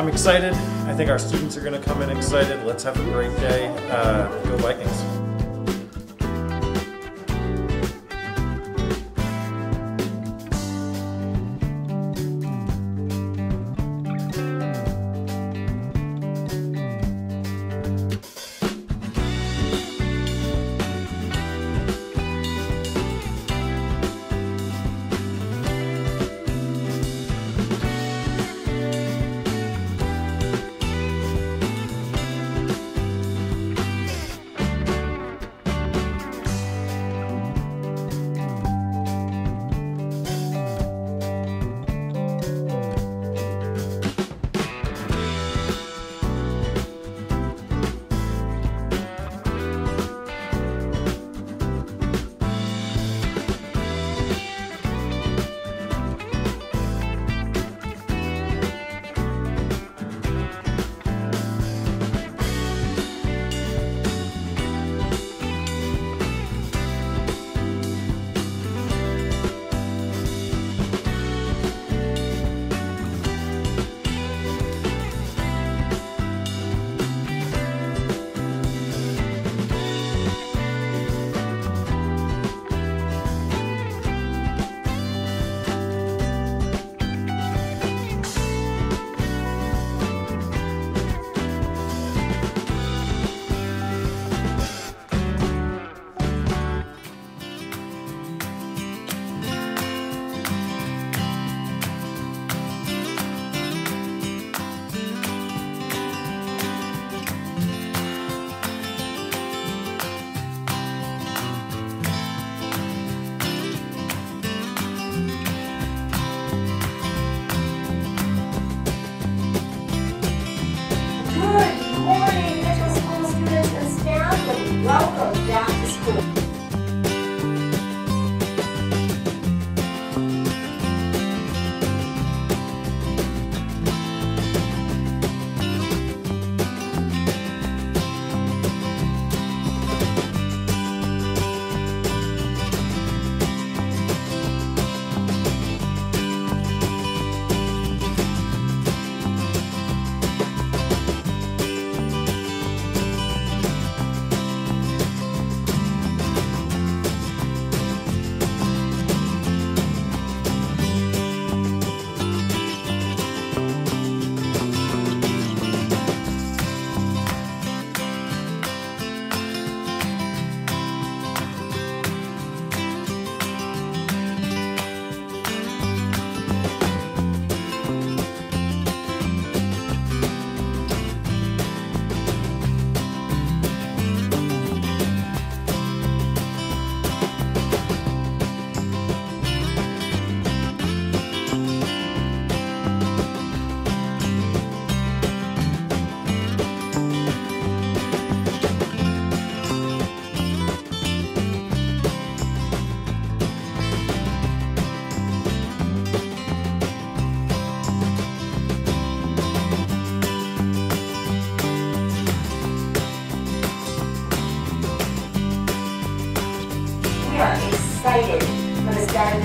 I'm excited. I think our students are going to come in excited. Let's have a great day. Uh, go Vikings.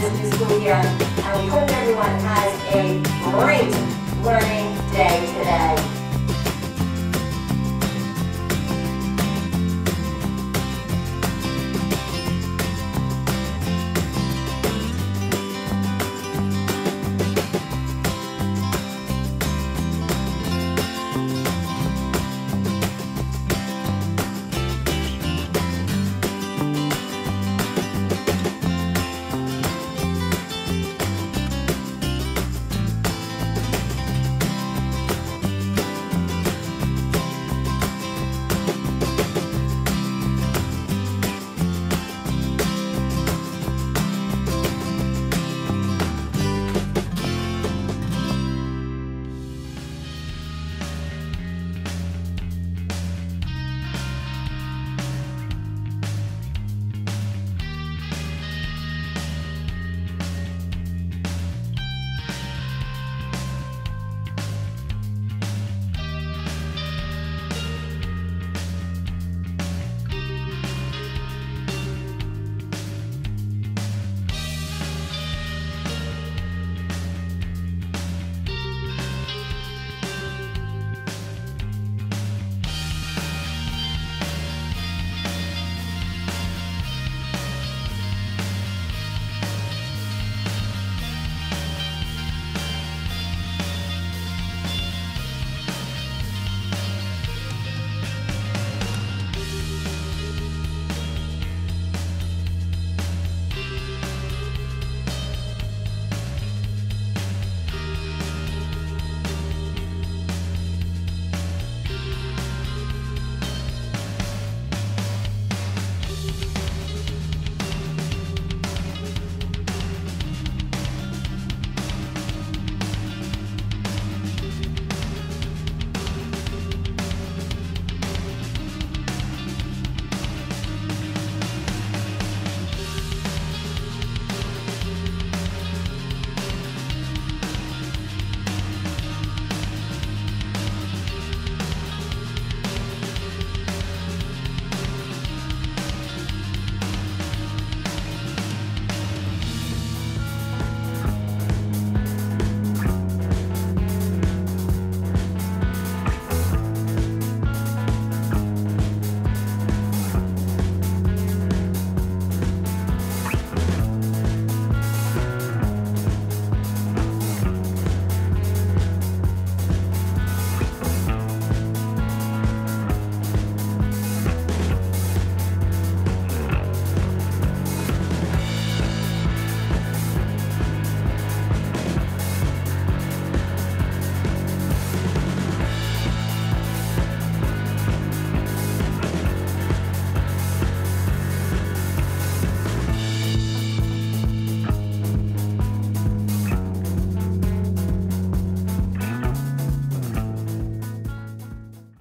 Of new school year, and we hope everyone has a great learning.